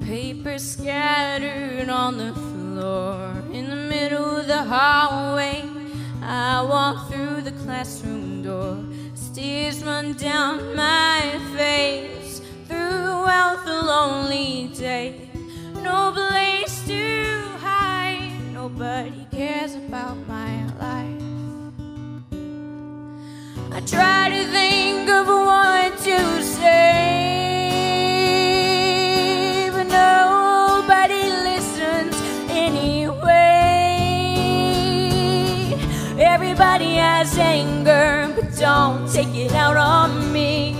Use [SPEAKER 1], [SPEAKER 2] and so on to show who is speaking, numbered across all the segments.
[SPEAKER 1] Paper scattered on the floor in the middle of the hallway. I walk through the classroom door, tears run down my face throughout the lonely day. No place to hide, nobody cares about my Everybody has anger, but don't take it out on me.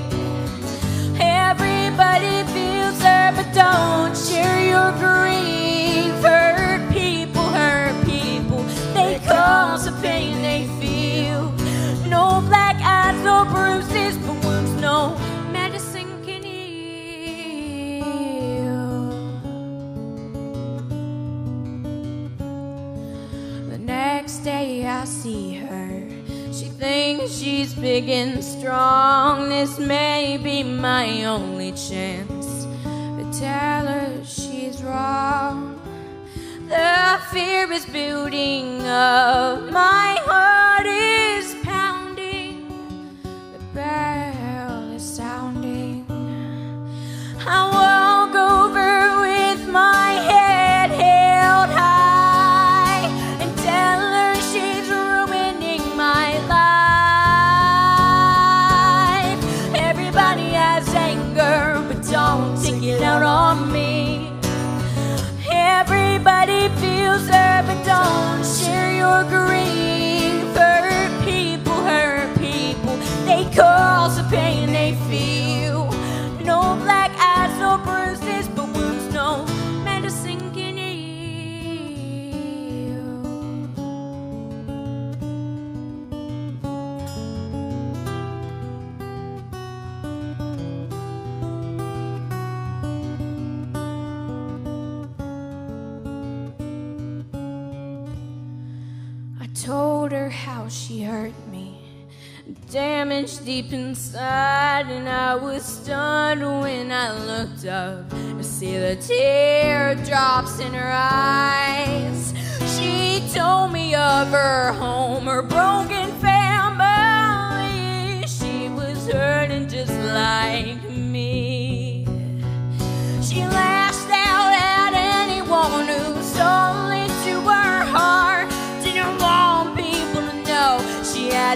[SPEAKER 1] Everybody feels hurt, but don't share your grief. Hurt people, hurt people, they cause the pain they feel. No black eyes, no bruises, but wounds no medicine can heal. The next day I see her. She thinks she's big and strong. This may be my only chance. But tell her she's told her how she hurt me, damaged deep inside, and I was stunned when I looked up to see the teardrops in her eyes. She told me of her home, her broken family. She was hurting just like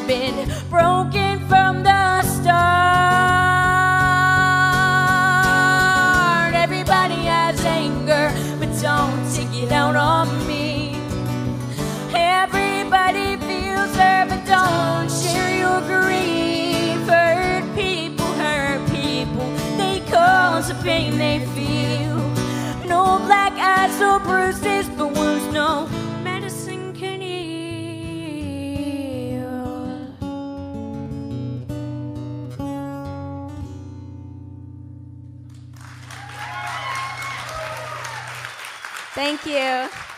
[SPEAKER 1] been broken from the start. Everybody has anger, but don't take it out on me. Everybody feels hurt, but don't share your grief. Hurt people, hurt people, they cause the pain they feel. No black eyes, no bruises, Thank you.